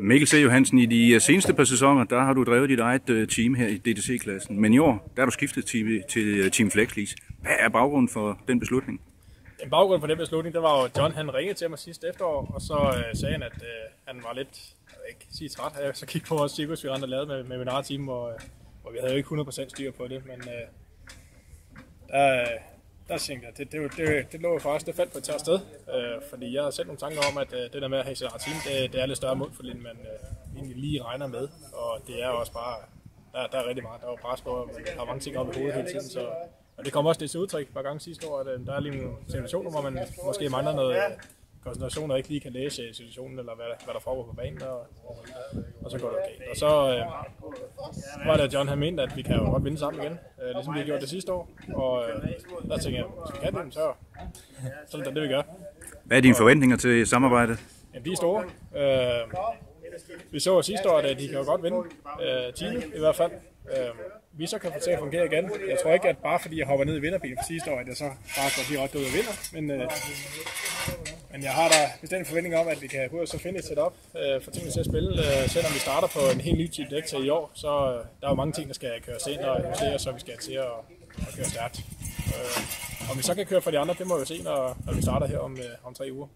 Mikkel C. Johansen, i de øh, seneste par sæsoner, der har du drevet dit eget øh, team her i DTC-klassen. Men i år, der har du skiftet team, øh, til Team Flexlease. Hvad er baggrunden for den beslutning? En baggrund for den beslutning, det var jo, John han ringede til mig sidste efterår, og så øh, sagde han, at øh, han var lidt, jeg vil ikke sige træt, jeg så kiggede på vores cirkus, vi andre lavede med, med min eget team, hvor, øh, hvor vi havde jo ikke 100% styr på det, men øh, der, der tænkte jeg, det, det, det, det lå faktisk, det faldt på et tært sted, øh, fordi jeg har selv nogle tanker om, at øh, det der med at have sit eget team, det, det er lidt større mål for end man øh, egentlig lige regner med, og det er også bare, der, der er rigtig meget, der er jo pres på, og man har mange ting op i hovedet hele tiden, så og det kommer også det til udtryk par gange sidste år, at øh, der er lige nogle situationer, hvor man måske mangler noget koncentration og ikke lige kan læse situationen, eller hvad, hvad der foregår på banen, og, og så går det okay. Og så øh, var det, at John havde ment, at vi kan jo godt vinde sammen igen, øh, ligesom vi har gjort det sidste år. Og øh, der tænkte jeg, hvis vi kan det, så, så er det vi gør. Hvad er dine forventninger til samarbejdet? Jamen, de er store. Øh, vi så sidste år, at de kan jo godt vinde øh, teamet i hvert fald. Øh, vi så kan få til at fungere igen. Jeg tror ikke, at bare fordi jeg hopper ned i vinderbilen for sidste år, at jeg så bare går direkte ud og vinder. Men, øh, men jeg har da bestemt forventning om, at vi kan gå og så finde et setup, øh, for tingene til at spille. Øh, selvom vi starter på en helt ny type dæk til i år, så øh, der er jo mange ting, der skal køres ind og justeres, så vi skal til at, at køre stærkt. Øh, om vi så kan køre for de andre, det må vi se, når, når vi starter her om, øh, om tre uger.